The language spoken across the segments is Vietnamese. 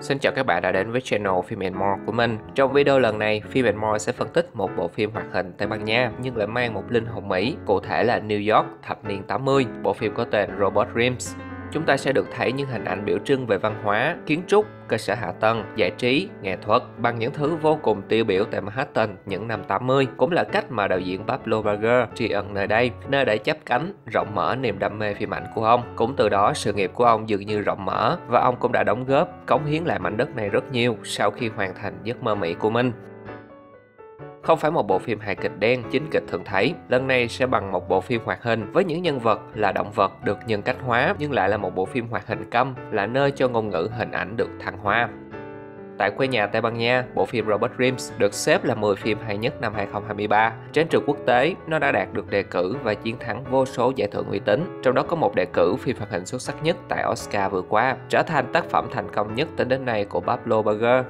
Xin chào các bạn đã đến với channel Film and More của mình. Trong video lần này, Film and More sẽ phân tích một bộ phim hoạt hình Tây Ban Nha nhưng lại mang một linh hồn Mỹ, cụ thể là New York thập niên 80. Bộ phim có tên Robot Dreams chúng ta sẽ được thấy những hình ảnh biểu trưng về văn hóa, kiến trúc, cơ sở hạ tầng, giải trí, nghệ thuật bằng những thứ vô cùng tiêu biểu tại Manhattan những năm 80 cũng là cách mà đạo diễn Pablo Berger tri ân nơi đây, nơi để chấp cánh, rộng mở niềm đam mê phim ảnh của ông. Cũng từ đó sự nghiệp của ông dường như rộng mở và ông cũng đã đóng góp, cống hiến lại mảnh đất này rất nhiều sau khi hoàn thành giấc mơ Mỹ của mình. Không phải một bộ phim hài kịch đen chính kịch thường thấy, lần này sẽ bằng một bộ phim hoạt hình với những nhân vật là động vật được nhân cách hóa nhưng lại là một bộ phim hoạt hình câm, là nơi cho ngôn ngữ hình ảnh được thăng hoa. Tại quê nhà Tây Ban Nha, bộ phim Robert Dreams được xếp là 10 phim hay nhất năm 2023. Trên trường quốc tế, nó đã đạt được đề cử và chiến thắng vô số giải thưởng uy tín, trong đó có một đề cử phim hoạt hình xuất sắc nhất tại Oscar vừa qua, trở thành tác phẩm thành công nhất tính đến nay của Pablo Berger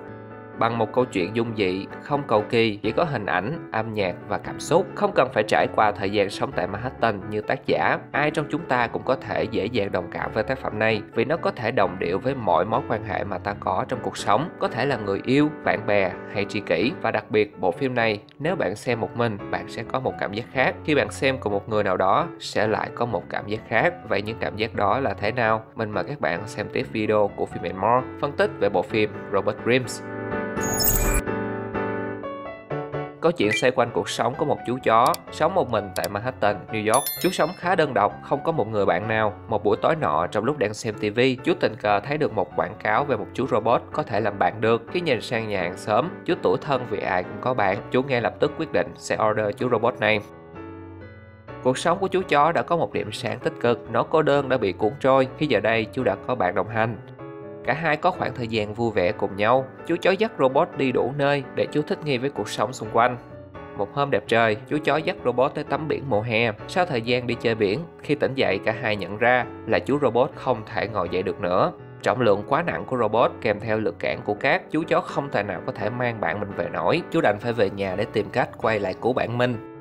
bằng một câu chuyện dung dị, không cầu kỳ, chỉ có hình ảnh, âm nhạc và cảm xúc. Không cần phải trải qua thời gian sống tại Manhattan như tác giả. Ai trong chúng ta cũng có thể dễ dàng đồng cảm với tác phẩm này vì nó có thể đồng điệu với mọi mối quan hệ mà ta có trong cuộc sống. Có thể là người yêu, bạn bè hay tri kỷ. Và đặc biệt bộ phim này, nếu bạn xem một mình, bạn sẽ có một cảm giác khác. Khi bạn xem cùng một người nào đó, sẽ lại có một cảm giác khác. Vậy những cảm giác đó là thế nào? Mình mời các bạn xem tiếp video của phim and More phân tích về bộ phim Robert Dreams. Câu chuyện xoay quanh cuộc sống của một chú chó sống một mình tại Manhattan, New York. Chú sống khá đơn độc, không có một người bạn nào. Một buổi tối nọ trong lúc đang xem TV, chú tình cờ thấy được một quảng cáo về một chú robot có thể làm bạn được. Khi nhìn sang nhà hàng xóm, chú tuổi thân vì ai cũng có bạn. Chú ngay lập tức quyết định sẽ order chú robot này. Cuộc sống của chú chó đã có một điểm sáng tích cực, nó cô đơn đã bị cuốn trôi khi giờ đây chú đã có bạn đồng hành. Cả hai có khoảng thời gian vui vẻ cùng nhau. Chú chó dắt robot đi đủ nơi để chú thích nghi với cuộc sống xung quanh. Một hôm đẹp trời, chú chó dắt robot tới tắm biển mùa hè. Sau thời gian đi chơi biển, khi tỉnh dậy cả hai nhận ra là chú robot không thể ngồi dậy được nữa. Trọng lượng quá nặng của robot kèm theo lực cản của cát, chú chó không thể nào có thể mang bạn mình về nổi. Chú đành phải về nhà để tìm cách quay lại cứu bạn mình.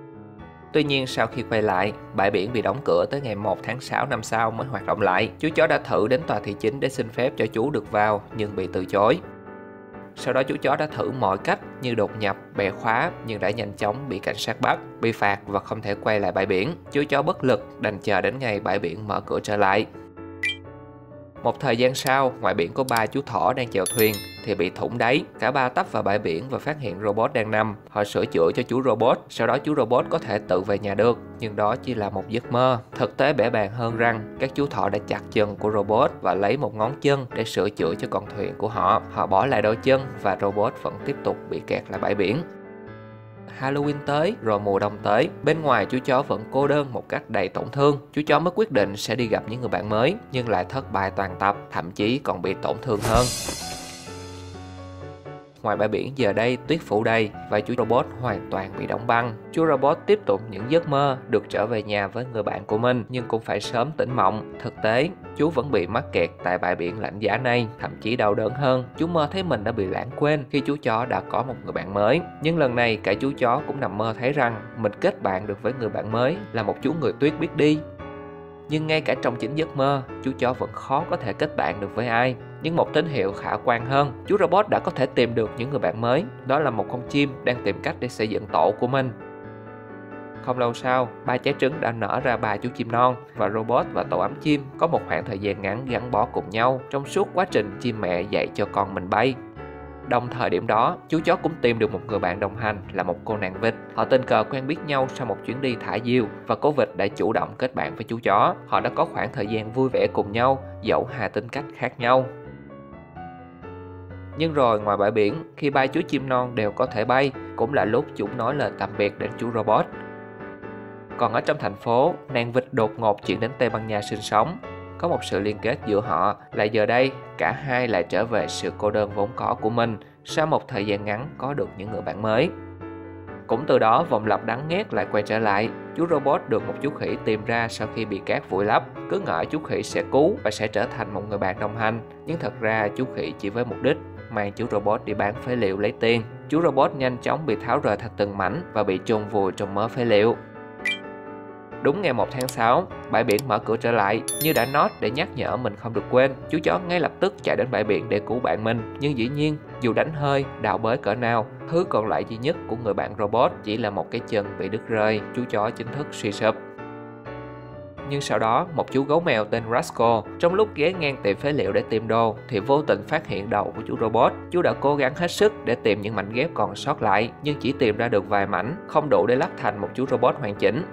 Tuy nhiên sau khi quay lại, bãi biển bị đóng cửa tới ngày 1 tháng 6 năm sau mới hoạt động lại. Chú chó đã thử đến tòa thị chính để xin phép cho chú được vào nhưng bị từ chối. Sau đó chú chó đã thử mọi cách như đột nhập, bẻ khóa nhưng đã nhanh chóng bị cảnh sát bắt, bị phạt và không thể quay lại bãi biển. Chú chó bất lực đành chờ đến ngày bãi biển mở cửa trở lại. Một thời gian sau, ngoài biển có ba chú thỏ đang chèo thuyền thì bị thủng đáy. Cả ba tấp vào bãi biển và phát hiện robot đang nằm. Họ sửa chữa cho chú robot, sau đó chú robot có thể tự về nhà được. Nhưng đó chỉ là một giấc mơ. Thực tế bể bàng hơn rằng các chú thỏ đã chặt chân của robot và lấy một ngón chân để sửa chữa cho con thuyền của họ. Họ bỏ lại đôi chân và robot vẫn tiếp tục bị kẹt lại bãi biển. Halloween tới, rồi mùa đông tới. Bên ngoài chú chó vẫn cô đơn một cách đầy tổn thương. Chú chó mới quyết định sẽ đi gặp những người bạn mới, nhưng lại thất bại toàn tập, thậm chí còn bị tổn thương hơn. Ngoài bãi biển giờ đây tuyết phủ đầy và chú robot hoàn toàn bị đóng băng. Chú robot tiếp tục những giấc mơ được trở về nhà với người bạn của mình nhưng cũng phải sớm tỉnh mộng. Thực tế, chú vẫn bị mắc kẹt tại bãi biển lạnh giá này, thậm chí đau đớn hơn. Chú mơ thấy mình đã bị lãng quên khi chú chó đã có một người bạn mới. Nhưng lần này cả chú chó cũng nằm mơ thấy rằng mình kết bạn được với người bạn mới là một chú người tuyết biết đi nhưng ngay cả trong chính giấc mơ chú chó vẫn khó có thể kết bạn được với ai nhưng một tín hiệu khả quan hơn chú robot đã có thể tìm được những người bạn mới đó là một con chim đang tìm cách để xây dựng tổ của mình không lâu sau, ba trái trứng đã nở ra ba chú chim non và robot và tổ ấm chim có một khoảng thời gian ngắn gắn bó cùng nhau trong suốt quá trình chim mẹ dạy cho con mình bay. Đồng thời điểm đó, chú chó cũng tìm được một người bạn đồng hành là một cô nàng vịt. Họ tình cờ quen biết nhau sau một chuyến đi thả diều và cô vịt đã chủ động kết bạn với chú chó. Họ đã có khoảng thời gian vui vẻ cùng nhau, dẫu hai tính cách khác nhau. Nhưng rồi ngoài bãi biển, khi ba chú chim non đều có thể bay, cũng là lúc chúng nói lời tạm biệt đến chú robot. Còn ở trong thành phố, nàng vịt đột ngột chuyển đến Tây Ban Nha sinh sống có một sự liên kết giữa họ là giờ đây cả hai lại trở về sự cô đơn vốn có của mình sau một thời gian ngắn có được những người bạn mới. Cũng từ đó vòng lặp đáng ghét lại quay trở lại. Chú robot được một chú khỉ tìm ra sau khi bị cát vùi lấp. Cứ ngỡ chú khỉ sẽ cứu và sẽ trở thành một người bạn đồng hành. Nhưng thật ra chú khỉ chỉ với mục đích mang chú robot đi bán phế liệu lấy tiền. Chú robot nhanh chóng bị tháo rời thành từng mảnh và bị chôn vùi trong mớ phế liệu. Đúng ngày 1 tháng 6, bãi biển mở cửa trở lại, như đã nói để nhắc nhở mình không được quên. Chú chó ngay lập tức chạy đến bãi biển để cứu bạn mình. Nhưng dĩ nhiên, dù đánh hơi, đào bới cỡ nào, thứ còn lại duy nhất của người bạn robot chỉ là một cái chân bị đứt rơi. Chú chó chính thức suy sụp nhưng sau đó một chú gấu mèo tên Rascal trong lúc ghé ngang tiệm phế liệu để tìm đồ thì vô tình phát hiện đầu của chú robot. Chú đã cố gắng hết sức để tìm những mảnh ghép còn sót lại nhưng chỉ tìm ra được vài mảnh, không đủ để lắp thành một chú robot hoàn chỉnh.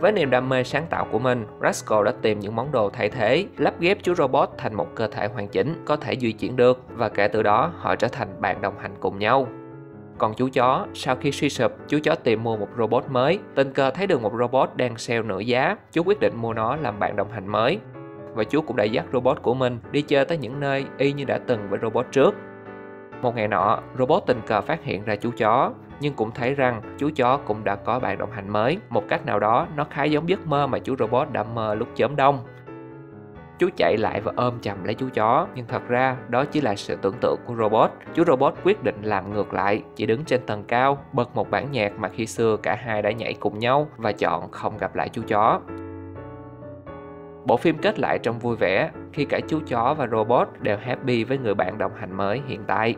Với niềm đam mê sáng tạo của mình, Rascal đã tìm những món đồ thay thế, lắp ghép chú robot thành một cơ thể hoàn chỉnh, có thể di chuyển được và kể từ đó họ trở thành bạn đồng hành cùng nhau. Còn chú chó, sau khi suy sụp, chú chó tìm mua một robot mới. Tình cờ thấy được một robot đang sale nửa giá, chú quyết định mua nó làm bạn đồng hành mới. Và chú cũng đã dắt robot của mình đi chơi tới những nơi y như đã từng với robot trước. Một ngày nọ, robot tình cờ phát hiện ra chú chó, nhưng cũng thấy rằng chú chó cũng đã có bạn đồng hành mới. Một cách nào đó, nó khá giống giấc mơ mà chú robot đã mơ lúc chớm đông. Chú chạy lại và ôm chầm lấy chú chó, nhưng thật ra đó chỉ là sự tưởng tượng của robot. Chú robot quyết định làm ngược lại, chỉ đứng trên tầng cao, bật một bản nhạc mà khi xưa cả hai đã nhảy cùng nhau và chọn không gặp lại chú chó. Bộ phim kết lại trong vui vẻ khi cả chú chó và robot đều happy với người bạn đồng hành mới hiện tại.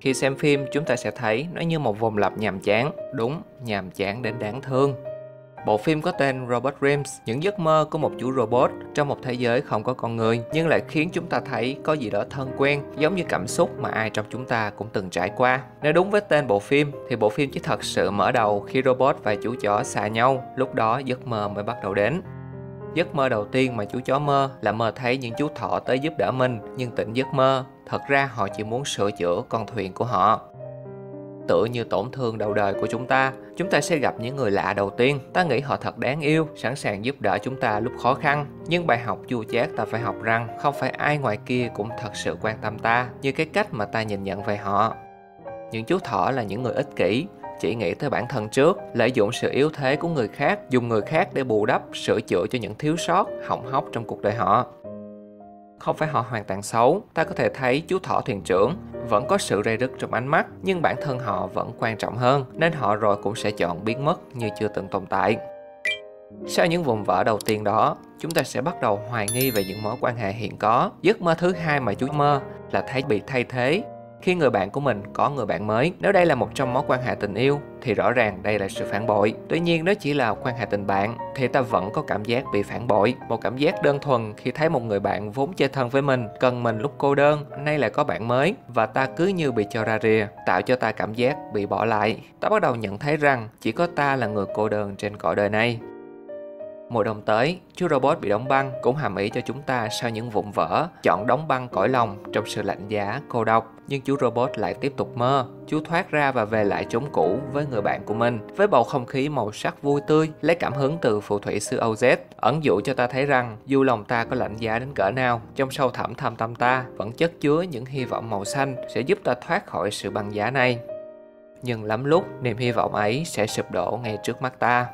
Khi xem phim, chúng ta sẽ thấy nó như một vòng lặp nhàm chán. Đúng, nhàm chán đến đáng thương. Bộ phim có tên Robot Dreams, những giấc mơ của một chú robot trong một thế giới không có con người, nhưng lại khiến chúng ta thấy có gì đó thân quen, giống như cảm xúc mà ai trong chúng ta cũng từng trải qua. Nếu đúng với tên bộ phim, thì bộ phim chỉ thật sự mở đầu khi robot và chú chó xa nhau, lúc đó giấc mơ mới bắt đầu đến. Giấc mơ đầu tiên mà chú chó mơ là mơ thấy những chú thỏ tới giúp đỡ mình, nhưng tỉnh giấc mơ, thật ra họ chỉ muốn sửa chữa con thuyền của họ tựa như tổn thương đầu đời của chúng ta. Chúng ta sẽ gặp những người lạ đầu tiên. Ta nghĩ họ thật đáng yêu, sẵn sàng giúp đỡ chúng ta lúc khó khăn. Nhưng bài học chua chát ta phải học rằng không phải ai ngoài kia cũng thật sự quan tâm ta như cái cách mà ta nhìn nhận về họ. Những chú thỏ là những người ích kỷ, chỉ nghĩ tới bản thân trước, lợi dụng sự yếu thế của người khác, dùng người khác để bù đắp, sửa chữa cho những thiếu sót, hỏng hóc trong cuộc đời họ không phải họ hoàn toàn xấu, ta có thể thấy chú thỏ thuyền trưởng vẫn có sự rây rứt trong ánh mắt, nhưng bản thân họ vẫn quan trọng hơn, nên họ rồi cũng sẽ chọn biến mất như chưa từng tồn tại. Sau những vùng vỡ đầu tiên đó, chúng ta sẽ bắt đầu hoài nghi về những mối quan hệ hiện có. Giấc mơ thứ hai mà chú mơ là thấy bị thay thế khi người bạn của mình có người bạn mới, nếu đây là một trong mối quan hệ tình yêu, thì rõ ràng đây là sự phản bội. Tuy nhiên, nếu chỉ là quan hệ tình bạn, thì ta vẫn có cảm giác bị phản bội. Một cảm giác đơn thuần khi thấy một người bạn vốn chơi thân với mình, cần mình lúc cô đơn, nay lại có bạn mới, và ta cứ như bị cho ra rìa, tạo cho ta cảm giác bị bỏ lại. Ta bắt đầu nhận thấy rằng chỉ có ta là người cô đơn trên cõi đời này. Mùa đông tới, chú robot bị đóng băng cũng hàm ý cho chúng ta sau những vụn vỡ, chọn đóng băng cõi lòng trong sự lạnh giá, cô độc. Nhưng chú robot lại tiếp tục mơ. Chú thoát ra và về lại chốn cũ với người bạn của mình, với bầu không khí màu sắc vui tươi, lấy cảm hứng từ phù thủy xứ OZ, ẩn dụ cho ta thấy rằng dù lòng ta có lạnh giá đến cỡ nào, trong sâu thẳm thâm tâm ta vẫn chất chứa những hy vọng màu xanh sẽ giúp ta thoát khỏi sự băng giá này. Nhưng lắm lúc, niềm hy vọng ấy sẽ sụp đổ ngay trước mắt ta.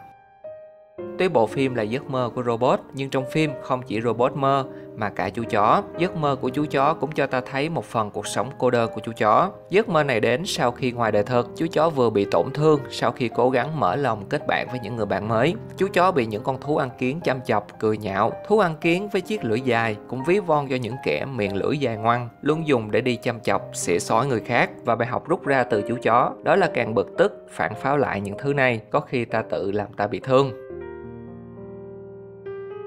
Tuy bộ phim là giấc mơ của robot, nhưng trong phim không chỉ robot mơ mà cả chú chó. Giấc mơ của chú chó cũng cho ta thấy một phần cuộc sống cô đơn của chú chó. Giấc mơ này đến sau khi ngoài đời thực, chú chó vừa bị tổn thương sau khi cố gắng mở lòng kết bạn với những người bạn mới. Chú chó bị những con thú ăn kiến chăm chọc, cười nhạo. Thú ăn kiến với chiếc lưỡi dài cũng ví von cho những kẻ miệng lưỡi dài ngoan, luôn dùng để đi chăm chọc, xỉa xói người khác. Và bài học rút ra từ chú chó, đó là càng bực tức, phản pháo lại những thứ này, có khi ta tự làm ta bị thương.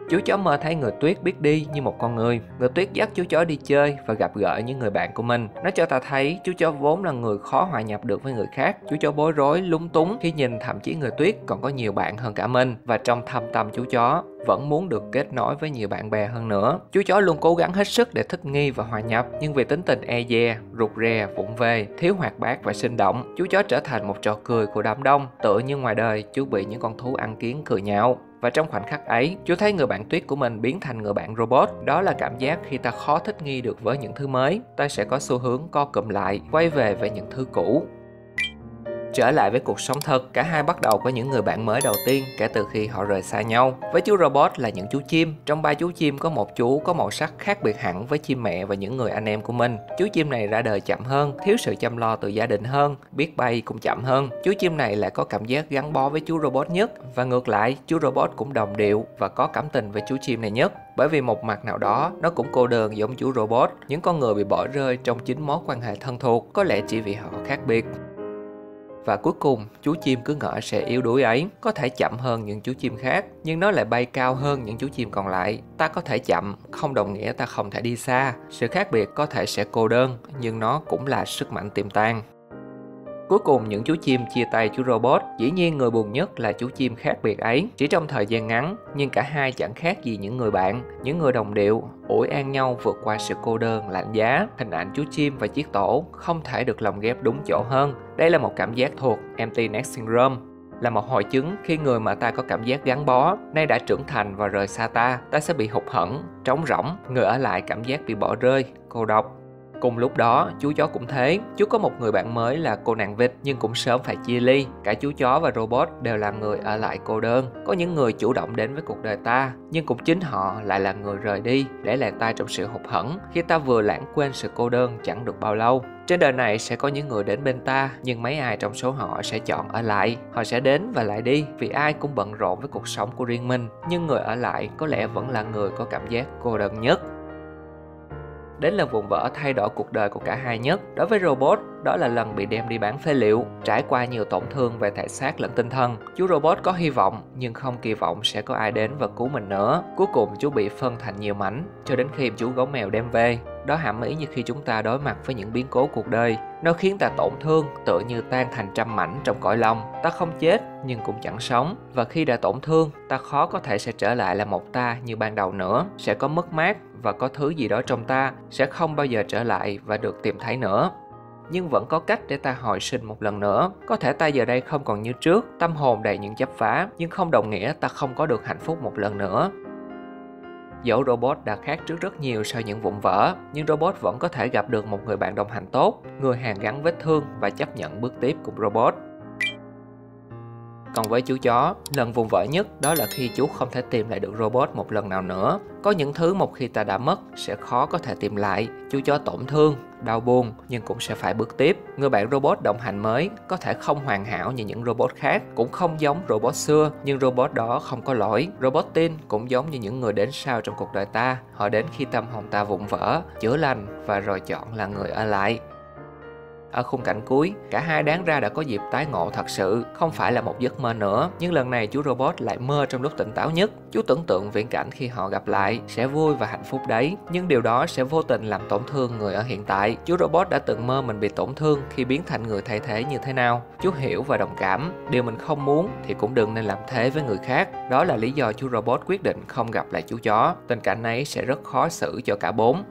Chú chó mơ thấy người tuyết biết đi như một con người. Người tuyết dắt chú chó đi chơi và gặp gỡ những người bạn của mình. Nó cho ta thấy chú chó vốn là người khó hòa nhập được với người khác. Chú chó bối rối, lúng túng khi nhìn thậm chí người tuyết còn có nhiều bạn hơn cả mình. Và trong thâm tâm chú chó vẫn muốn được kết nối với nhiều bạn bè hơn nữa. Chú chó luôn cố gắng hết sức để thích nghi và hòa nhập, nhưng vì tính tình e dè, rụt rè, vụng về, thiếu hoạt bát và sinh động, chú chó trở thành một trò cười của đám đông, tựa như ngoài đời chú bị những con thú ăn kiến cười nhạo. Và trong khoảnh khắc ấy, chú thấy người bạn tuyết của mình biến thành người bạn robot. Đó là cảm giác khi ta khó thích nghi được với những thứ mới, ta sẽ có xu hướng co cụm lại, quay về với những thứ cũ. Trở lại với cuộc sống thật, cả hai bắt đầu có những người bạn mới đầu tiên kể từ khi họ rời xa nhau. Với chú robot là những chú chim, trong ba chú chim có một chú có màu sắc khác biệt hẳn với chim mẹ và những người anh em của mình. Chú chim này ra đời chậm hơn, thiếu sự chăm lo từ gia đình hơn, biết bay cũng chậm hơn. Chú chim này lại có cảm giác gắn bó với chú robot nhất và ngược lại, chú robot cũng đồng điệu và có cảm tình với chú chim này nhất. Bởi vì một mặt nào đó, nó cũng cô đơn giống chú robot. Những con người bị bỏ rơi trong chính mối quan hệ thân thuộc, có lẽ chỉ vì họ khác biệt. Và cuối cùng, chú chim cứ ngỡ sẽ yếu đuối ấy, có thể chậm hơn những chú chim khác, nhưng nó lại bay cao hơn những chú chim còn lại. Ta có thể chậm, không đồng nghĩa ta không thể đi xa. Sự khác biệt có thể sẽ cô đơn, nhưng nó cũng là sức mạnh tiềm tàng. Cuối cùng những chú chim chia tay chú robot, dĩ nhiên người buồn nhất là chú chim khác biệt ấy. Chỉ trong thời gian ngắn, nhưng cả hai chẳng khác gì những người bạn, những người đồng điệu, ủi an nhau vượt qua sự cô đơn lạnh giá. Hình ảnh chú chim và chiếc tổ không thể được lồng ghép đúng chỗ hơn. Đây là một cảm giác thuộc empty nest syndrome là một hội chứng khi người mà ta có cảm giác gắn bó nay đã trưởng thành và rời xa ta ta sẽ bị hụt hẫng trống rỗng người ở lại cảm giác bị bỏ rơi cô độc Cùng lúc đó, chú chó cũng thế. Chú có một người bạn mới là cô nàng vịt nhưng cũng sớm phải chia ly. Cả chú chó và robot đều là người ở lại cô đơn. Có những người chủ động đến với cuộc đời ta, nhưng cũng chính họ lại là người rời đi, để lại ta trong sự hụt hẫng khi ta vừa lãng quên sự cô đơn chẳng được bao lâu. Trên đời này sẽ có những người đến bên ta, nhưng mấy ai trong số họ sẽ chọn ở lại. Họ sẽ đến và lại đi, vì ai cũng bận rộn với cuộc sống của riêng mình. Nhưng người ở lại có lẽ vẫn là người có cảm giác cô đơn nhất đến lần vùng vỡ thay đổi cuộc đời của cả hai nhất. Đối với robot, đó là lần bị đem đi bán phế liệu, trải qua nhiều tổn thương về thể xác lẫn tinh thần. Chú robot có hy vọng nhưng không kỳ vọng sẽ có ai đến và cứu mình nữa. Cuối cùng chú bị phân thành nhiều mảnh cho đến khi chú gấu mèo đem về. Đó hàm ý như khi chúng ta đối mặt với những biến cố cuộc đời. Nó khiến ta tổn thương, tựa như tan thành trăm mảnh trong cõi lòng. Ta không chết, nhưng cũng chẳng sống. Và khi đã tổn thương, ta khó có thể sẽ trở lại là một ta như ban đầu nữa. Sẽ có mất mát và có thứ gì đó trong ta sẽ không bao giờ trở lại và được tìm thấy nữa nhưng vẫn có cách để ta hồi sinh một lần nữa. Có thể ta giờ đây không còn như trước, tâm hồn đầy những chấp phá, nhưng không đồng nghĩa ta không có được hạnh phúc một lần nữa. Dẫu robot đã khác trước rất nhiều sau những vụn vỡ, nhưng robot vẫn có thể gặp được một người bạn đồng hành tốt, người hàng gắn vết thương và chấp nhận bước tiếp cùng robot. Còn với chú chó, lần vùng vỡ nhất đó là khi chú không thể tìm lại được robot một lần nào nữa. Có những thứ một khi ta đã mất sẽ khó có thể tìm lại. Chú chó tổn thương, đau buồn nhưng cũng sẽ phải bước tiếp. Người bạn robot đồng hành mới có thể không hoàn hảo như những robot khác, cũng không giống robot xưa, nhưng robot đó không có lỗi. Robot tin cũng giống như những người đến sau trong cuộc đời ta. Họ đến khi tâm hồn ta vụn vỡ, chữa lành và rồi chọn là người ở lại. Ở khung cảnh cuối, cả hai đáng ra đã có dịp tái ngộ thật sự, không phải là một giấc mơ nữa, nhưng lần này chú robot lại mơ trong lúc tỉnh táo nhất. Chú tưởng tượng viễn cảnh khi họ gặp lại sẽ vui và hạnh phúc đấy, nhưng điều đó sẽ vô tình làm tổn thương người ở hiện tại. Chú robot đã từng mơ mình bị tổn thương khi biến thành người thay thế như thế nào. Chú hiểu và đồng cảm, điều mình không muốn thì cũng đừng nên làm thế với người khác. Đó là lý do chú robot quyết định không gặp lại chú chó. Tình cảnh ấy sẽ rất khó xử cho cả bốn.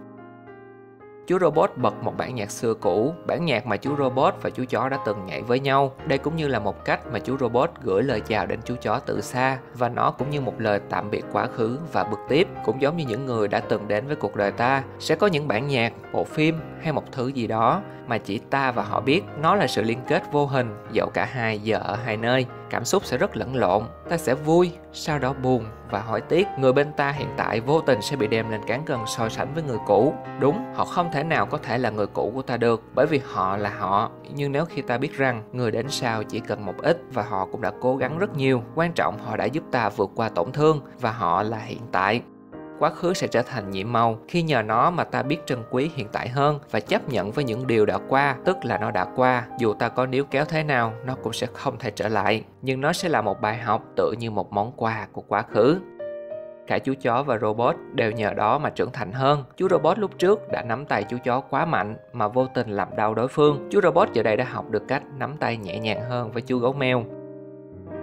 Chú robot bật một bản nhạc xưa cũ, bản nhạc mà chú robot và chú chó đã từng nhảy với nhau. Đây cũng như là một cách mà chú robot gửi lời chào đến chú chó từ xa và nó cũng như một lời tạm biệt quá khứ và bước tiếp. Cũng giống như những người đã từng đến với cuộc đời ta, sẽ có những bản nhạc, bộ phim hay một thứ gì đó mà chỉ ta và họ biết, nó là sự liên kết vô hình, dẫu cả hai giờ ở hai nơi. Cảm xúc sẽ rất lẫn lộn, ta sẽ vui, sau đó buồn và hỏi tiếc. Người bên ta hiện tại vô tình sẽ bị đem lên cán cân so sánh với người cũ. Đúng, họ không thể nào có thể là người cũ của ta được, bởi vì họ là họ. Nhưng nếu khi ta biết rằng người đến sau chỉ cần một ít và họ cũng đã cố gắng rất nhiều, quan trọng họ đã giúp ta vượt qua tổn thương và họ là hiện tại quá khứ sẽ trở thành nhiệm màu khi nhờ nó mà ta biết trân quý hiện tại hơn và chấp nhận với những điều đã qua, tức là nó đã qua dù ta có níu kéo thế nào, nó cũng sẽ không thể trở lại nhưng nó sẽ là một bài học tự như một món quà của quá khứ cả chú chó và robot đều nhờ đó mà trưởng thành hơn. Chú robot lúc trước đã nắm tay chú chó quá mạnh mà vô tình làm đau đối phương. Chú robot giờ đây đã học được cách nắm tay nhẹ nhàng hơn với chú gấu mèo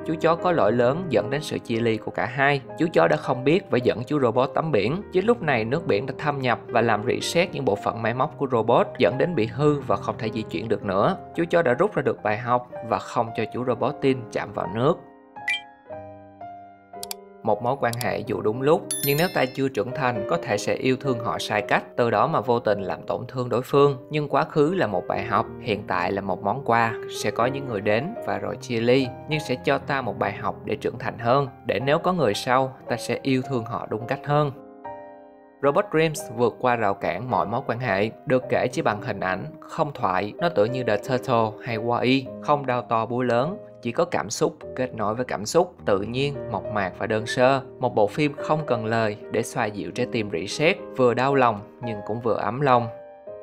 chú chó có lỗi lớn dẫn đến sự chia ly của cả hai. Chú chó đã không biết và dẫn chú robot tắm biển. Chính lúc này nước biển đã thâm nhập và làm rỉ sét những bộ phận máy móc của robot, dẫn đến bị hư và không thể di chuyển được nữa. Chú chó đã rút ra được bài học và không cho chú robot tin chạm vào nước một mối quan hệ dù đúng lúc nhưng nếu ta chưa trưởng thành có thể sẽ yêu thương họ sai cách từ đó mà vô tình làm tổn thương đối phương. Nhưng quá khứ là một bài học hiện tại là một món quà. Sẽ có những người đến và rồi chia ly nhưng sẽ cho ta một bài học để trưởng thành hơn để nếu có người sau ta sẽ yêu thương họ đúng cách hơn. Robert Grimes vượt qua rào cản mọi mối quan hệ, được kể chỉ bằng hình ảnh, không thoại, nó tựa như The Turtle hay Wall-E, không đau to búa lớn, chỉ có cảm xúc kết nối với cảm xúc tự nhiên mộc mạc và đơn sơ. Một bộ phim không cần lời để xoa dịu trái tim rỉ sét vừa đau lòng nhưng cũng vừa ấm lòng.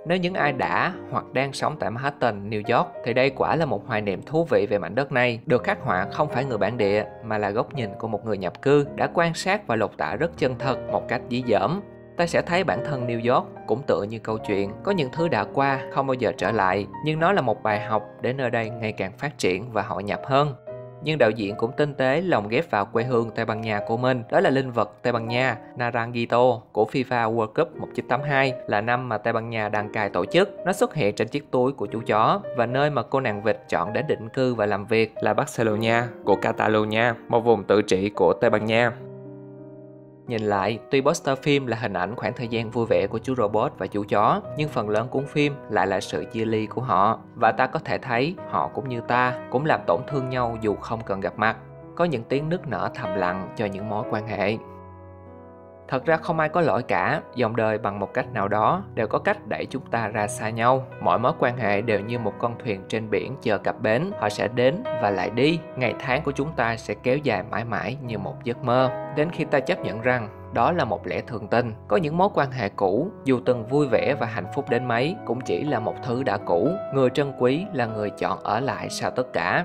Nếu những ai đã hoặc đang sống tại Manhattan, New York thì đây quả là một hoài niệm thú vị về mảnh đất này, được khắc họa không phải người bản địa mà là góc nhìn của một người nhập cư đã quan sát và lột tả rất chân thật một cách dí dỏm ta sẽ thấy bản thân New York cũng tựa như câu chuyện có những thứ đã qua không bao giờ trở lại nhưng nó là một bài học để nơi đây ngày càng phát triển và hội nhập hơn nhưng đạo diễn cũng tinh tế lồng ghép vào quê hương Tây Ban Nha của mình. Đó là linh vật Tây Ban Nha Naranjito của FIFA World Cup 1982 là năm mà Tây Ban Nha đăng cai tổ chức. Nó xuất hiện trên chiếc túi của chú chó và nơi mà cô nàng vịt chọn để định cư và làm việc là Barcelona của Catalonia, một vùng tự trị của Tây Ban Nha. Nhìn lại, tuy poster phim là hình ảnh khoảng thời gian vui vẻ của chú robot và chú chó, nhưng phần lớn cuốn phim lại là sự chia ly của họ. Và ta có thể thấy họ cũng như ta, cũng làm tổn thương nhau dù không cần gặp mặt. Có những tiếng nức nở thầm lặng cho những mối quan hệ. Thật ra không ai có lỗi cả, dòng đời bằng một cách nào đó đều có cách đẩy chúng ta ra xa nhau. Mọi mối quan hệ đều như một con thuyền trên biển chờ cập bến, họ sẽ đến và lại đi. Ngày tháng của chúng ta sẽ kéo dài mãi mãi như một giấc mơ. Đến khi ta chấp nhận rằng đó là một lẽ thường tình có những mối quan hệ cũ dù từng vui vẻ và hạnh phúc đến mấy cũng chỉ là một thứ đã cũ người trân quý là người chọn ở lại sau tất cả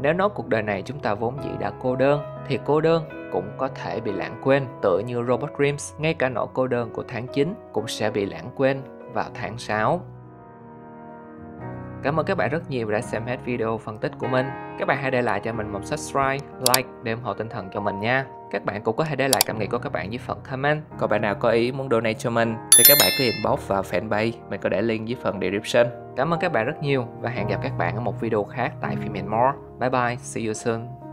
nếu nói cuộc đời này chúng ta vốn dĩ đã cô đơn thì cô đơn cũng có thể bị lãng quên tựa như Robert Grimes ngay cả nỗi cô đơn của tháng 9 cũng sẽ bị lãng quên vào tháng 6 Cảm ơn các bạn rất nhiều đã xem hết video phân tích của mình. Các bạn hãy để lại cho mình một subscribe, like để ủng hộ tinh thần cho mình nha. Các bạn cũng có thể để lại cảm nghĩ của các bạn dưới phần comment. Còn bạn nào có ý muốn donate cho mình thì các bạn cứ inbox vào fanpage, mình có để link dưới phần description. Cảm ơn các bạn rất nhiều và hẹn gặp các bạn ở một video khác tại Phim More. Bye bye, see you soon.